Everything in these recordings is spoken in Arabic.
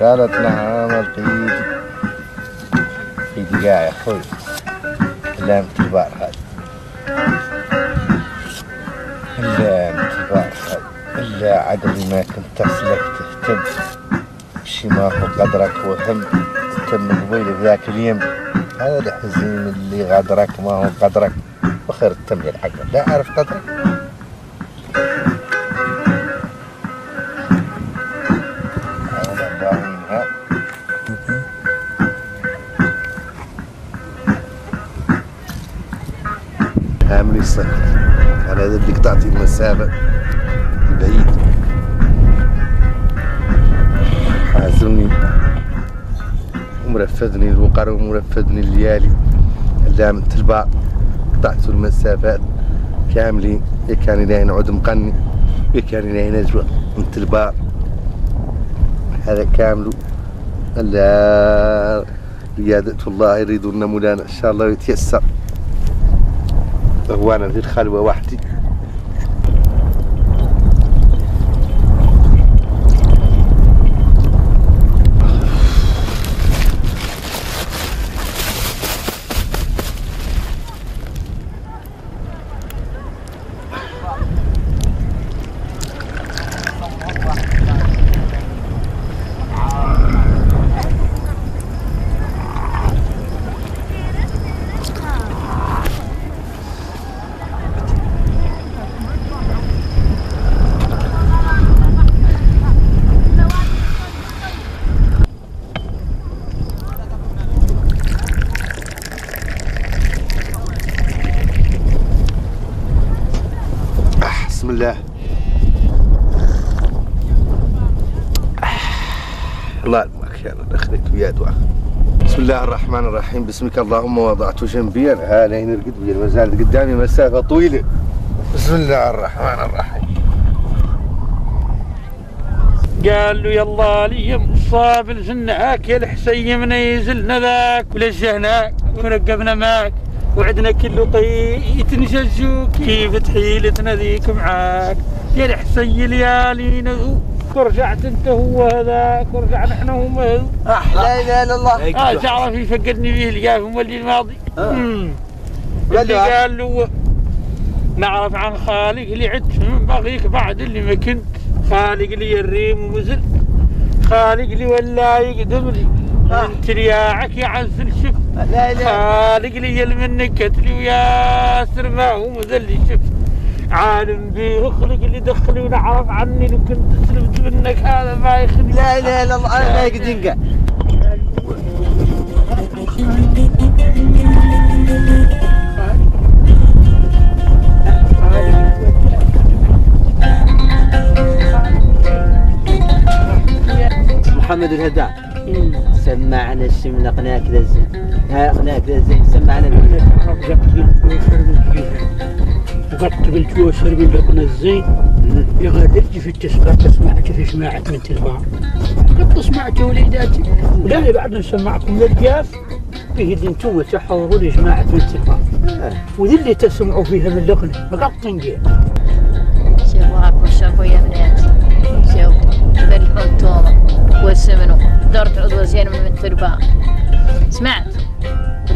شالت نعام القيد في دقاع يا أخوي. لام كبار هذا لام كبار هذا إلا عدد ما كنت تصلك تهتم. بشي ما هو قدرك وهم. تم قبيل ذاك اليوم. هذا الحزين اللي غدرك ما هو قدرك. وخير التم الحق لا أعرف قدرك. المسافة بعيد. حازمني ومرفدني الوقر ومرفدني الليالي. اللام التلبع قطعت المسافات. كاملين يا كان إلهي نعود مقني يا كان إلهي نجوى التلبع هذا كامل. لا ريادة الله يريدون مولانا. إن شاء الله يتيسر. هو أنا في الخلوة وحدي آه، بسم الله آه، الله يلمك يا رب اخذت ويا دعاء بسم الله الرحمن الرحيم. باسمك اللهم وضعت جنبي نرقد بي ما زالت قدامي مسافة طويلة. بسم الله الرحمن الرحيم. قال له يلا لي مصاب الجنعاك يا الحسين من يزلنا ذاك ولجهناك ورقبنا معك. وعدنا كل قيت نججوك كيف تحيلتنا ذيك معاك؟ يا الحسين ليالينا ورجعت انت هو هذاك ورجعنا إحنا هم هذو. لا إله إلا الله. آه تعرف يفقدني به القاف مولي الماضي. أمم. قال اللي له قال له نعرف عن خالق اللي عدت. من بغيك بعد اللي ما كنت. خالق لي الريم ومزل خالق لي ولا يقدم لي من ترياعك يعزل شف لا اله خالق لي المنك كتلي وياسر ما هو مذلي. شف عالم بيه وخلق اللي دخلي ونعرف عني لو كنت سلمت منك هذا ما يخلي لا الا الله أنا لا يقدنقع محمد الهدى سمعنا الشم لقناه كذا زين كذا زين سمعنا قلت له شربي لقنا الزين. يا غادر في التسمع تسمعك في سماعة من تلفاء قلت سمعت وليداتي. ولا بعد نسمعكم للجاف فيه اللي أنتم تحضروا لي جماعة من تلفاء وذي اللي تسمعوا فيها من لقنا ما تنجي شوفوا شافوا يا بنات شوفوا التومة والسمنو دورت عضو زين من التربان سمعت؟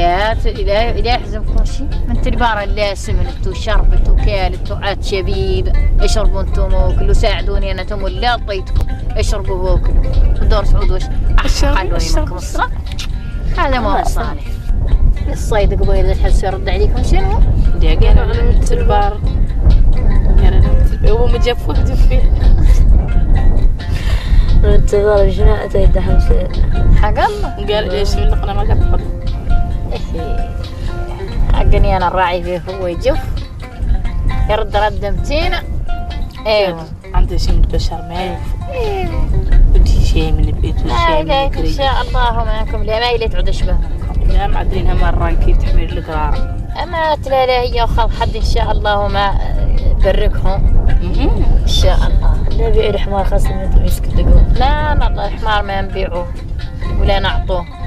لا لا لا يحزنكم شيء. من تربار لا سمنت وشربت وكالت وعاد شبيب. أشربوا أنتم وكلوا ساعدوني أنا تم لا طيتكم أشربوا وكلوا. ودورت عضو حلوني منكم الصح هذا ما هو صالح. الصيد قبيل الحس يرد عليكم شنو؟ من البار. يعني أنا من هو مجفف جفي انتظر جناء يدحم حق الله. قال ليش من القناة ما قد حقني أنا الراعي فيه هو يجف. يرد رد متينة. أيوه شيء من البشر ما يعرف بدي شيء من البيت لا وشيء من لا إن شاء الله معكم. لا ما يلي تعود أشبه. لا معدلينها مرة كيف تحمل القرار أما تلا هي وخل حد إن شاء الله وما بركهم. إن شاء الله. نبيع الحمار خاصة ما يسكت دقون لا نعطي الحمار ما نبيعوه ولا نعطوه.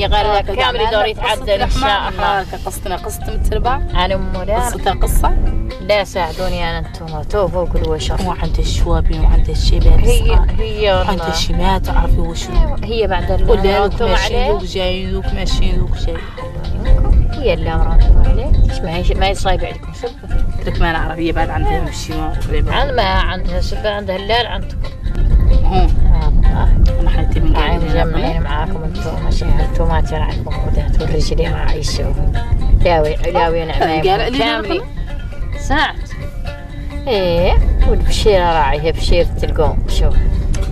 يا غير ذاك كامل يدور يتعدل إن شاء الله. قصتنا. قصة التربة على ام لا. قصتها قصة. لا ساعدوني أنا أنتم. توفوا كل وشر وعند الشوابين وعند الشباب هي هي وعند والله الشمات تعرفي وش هي بعد اللي ماشيين عليه. ذوك جايين ذوك ماشيين ذوك جايين هي اللي امرأتكم عليه. إيش ما هي ما يصايب عليكم سبة لك ما نعرف هي بعد عندها الشمال عند ما عندها سبة عندها الليل عندكم. مجمعين معاكم أنتم ماشي أنتم ما تراعيكم خذات والرجلي ما يشوفوا لاوي لاوي نعمة كاملين سمعت إيه والبشيرة راعيها بشيرة تلقون شوف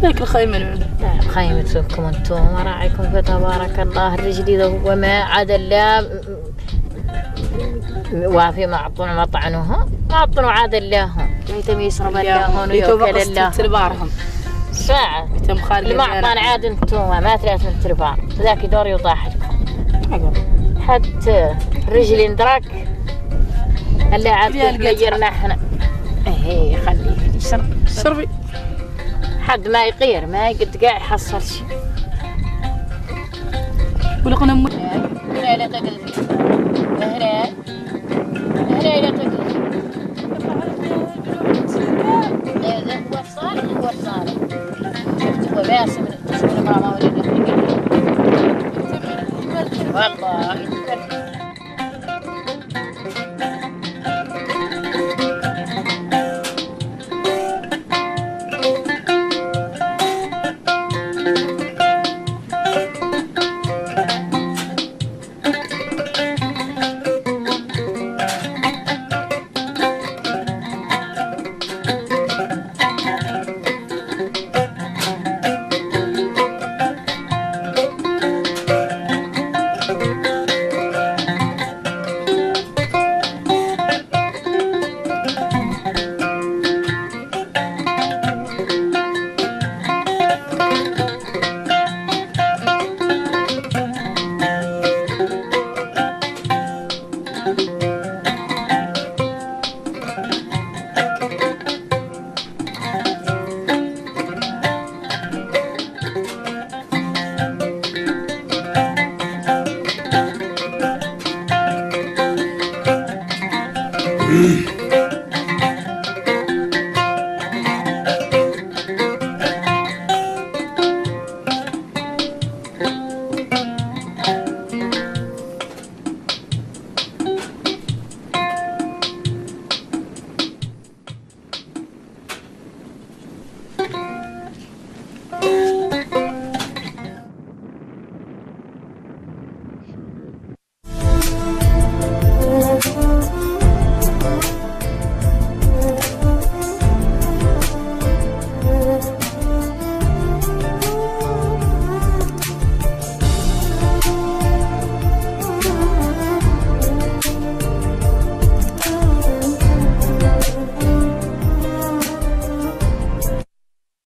من لا خيمتكم أنتم وراعيكم فتبارك الله الرجل ما عاد لا وافي ما عطونا مطعنوها ما عطنوا عاد اللهم يتم يشرب اللهم ويوكل الله تلبارهم ساعة. يتم خارج اللي ما عطانا عاد أنتم ما ثلاث من تربار ذاك دور يضاحكم عقب حتى رجلي اندرك اللي عاد. غيرنا إحنا. إيه خليه. يشرب شربي حد ما يقير ما يقد قاع يحصل شيء. ولقنا م... هنا لا تقل هنا هنا لا تقل